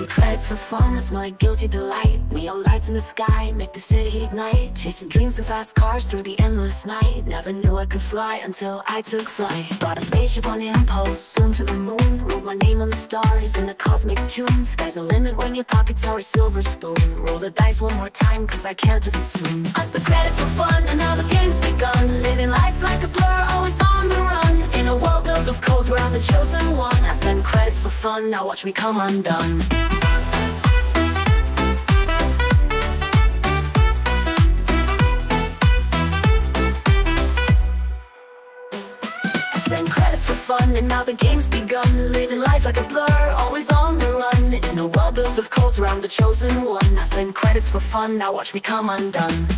spend credits for fun, it's my guilty delight. Neon lights in the sky, make the city ignite. Chasing dreams of fast cars through the endless night. Never knew I could fly until I took flight. Bought a spaceship on impulse, soon to the moon. Wrote my name on the stars in a cosmic tune. Sky's no limit when your pockets are a silver spoon. Roll the dice one more time, cause I can't do it soon. I spent credits for fun, the game's begun. Living life like a blur, always where I'm the chosen one. I spend credits for fun, now watch me come undone. Spend credits for fun and now the game's begun. Living life like a blur, always on the run. In a world built of codes I'm the chosen one. I spend credits for fun, now watch me come undone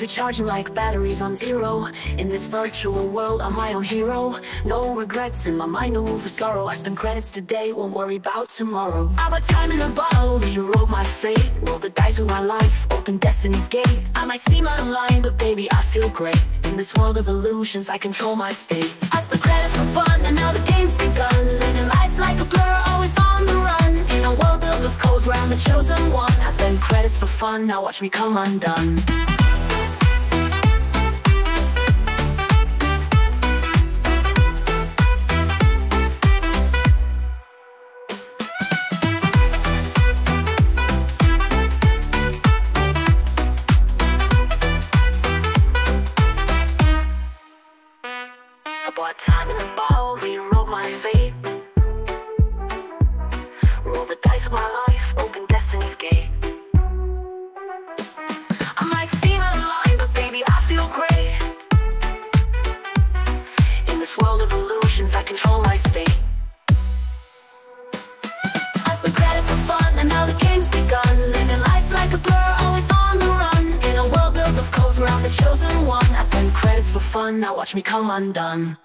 Recharging like batteries on zero. In this virtual world, I'm my own hero. No regrets in my mind, no room for sorrow. I spend credits today, won't worry about tomorrow. I bought time in a bottle, rewrote my fate. Roll the dice with my life, open destiny's gate. I might seem out of line, but baby, I feel great. In this world of illusions, I control my state. I spend credits for fun, and now the game's begun. Living life like a blur, always on the run. In a world built of codes where I'm the chosen one Credits for fun, now watch me come undone. Bought time in rewrote my fate. Roll the dice of my life, open destiny's gate for fun, now watch me come undone